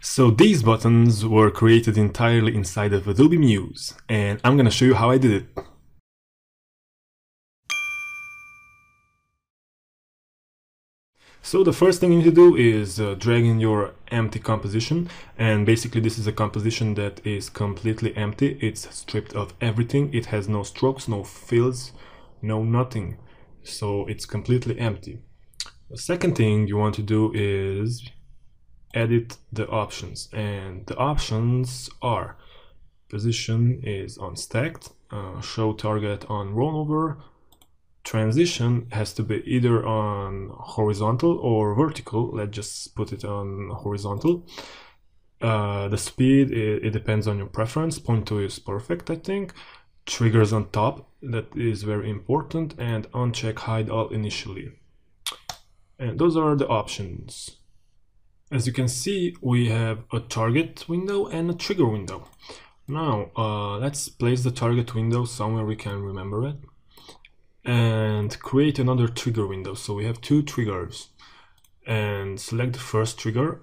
So these buttons were created entirely inside of Adobe Muse, and I'm gonna show you how I did it. So the first thing you need to do is uh, drag in your empty composition and basically this is a composition that is completely empty. It's stripped of everything. It has no strokes, no fills, no nothing. So it's completely empty. The second thing you want to do is edit the options and the options are position is on stacked, uh, show target on rollover, transition has to be either on horizontal or vertical. Let's just put it on horizontal. Uh, the speed, it, it, depends on your preference. Point to is perfect, I think. Triggers on top, that is very important. And uncheck hide all initially. And those are the options. As you can see, we have a target window and a trigger window. Now, uh, let's place the target window somewhere we can remember it and create another trigger window. So we have two triggers and select the first trigger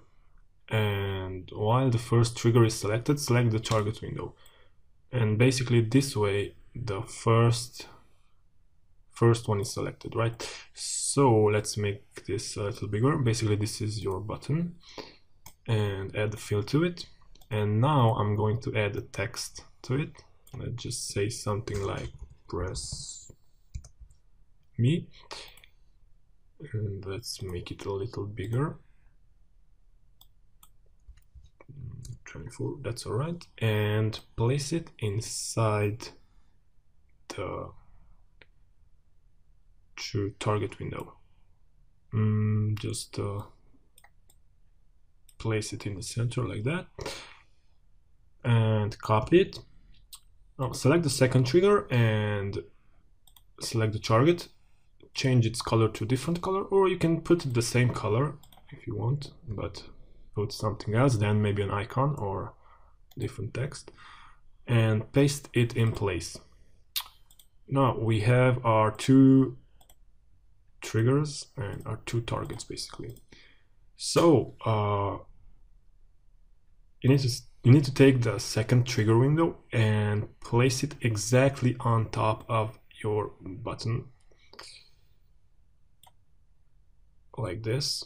and while the first trigger is selected, select the target window. And basically this way, the first first one is selected, right? So let's make this a little bigger. Basically this is your button and add the fill to it. And now I'm going to add the text to it. Let's just say something like press me and let's make it a little bigger 24 that's all right and place it inside the true target window mm, just uh, place it in the center like that and copy it. Now select the second trigger and select the target. Change its color to a different color or you can put the same color if you want but put something else then maybe an icon or different text and paste it in place. Now we have our two triggers and our two targets basically. So uh, you need to you need to take the second trigger window and place it exactly on top of your button. Like this.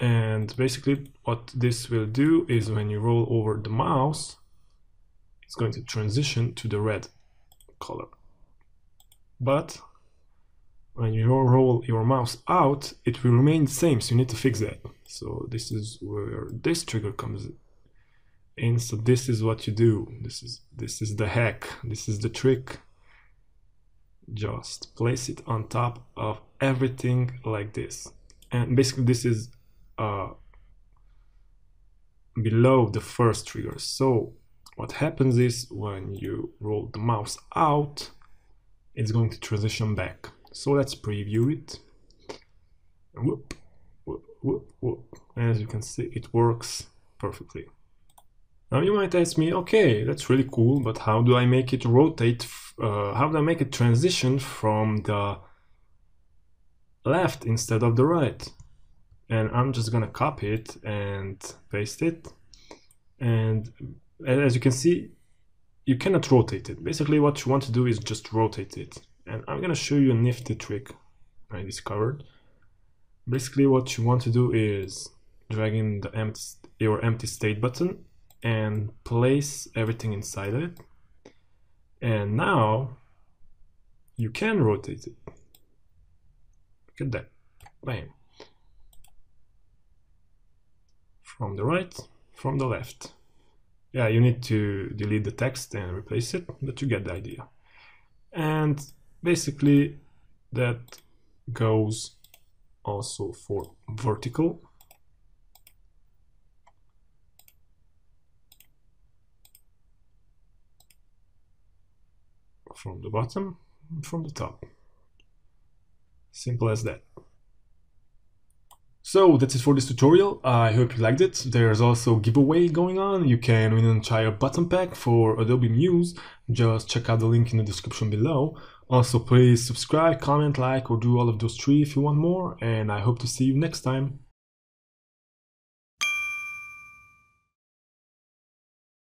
And basically what this will do is when you roll over the mouse it's going to transition to the red color. But when you roll your mouse out it will remain the same so you need to fix that. So this is where this trigger comes in. So this is what you do. This is this is the hack. This is the trick. Just place it on top of everything like this. And basically this is uh, below the first trigger. So what happens is when you roll the mouse out it's going to transition back so let's preview it whoop, whoop, whoop, whoop. as you can see it works perfectly now you might ask me, okay, that's really cool, but how do I make it rotate? Uh, how do I make it transition from the left instead of the right? And I'm just gonna copy it and paste it. And as you can see, you cannot rotate it. Basically what you want to do is just rotate it. And I'm gonna show you a nifty trick I discovered. Basically what you want to do is drag in the empty, your empty state button and place everything inside of it. And now you can rotate it. Look at that. Bam. From the right, from the left. Yeah, you need to delete the text and replace it, but you get the idea. And basically that goes also for vertical from the bottom from the top. Simple as that. So that's it for this tutorial, I hope you liked it. There's also giveaway going on, you can win an entire button pack for Adobe Muse, just check out the link in the description below. Also please subscribe, comment, like or do all of those three if you want more and I hope to see you next time.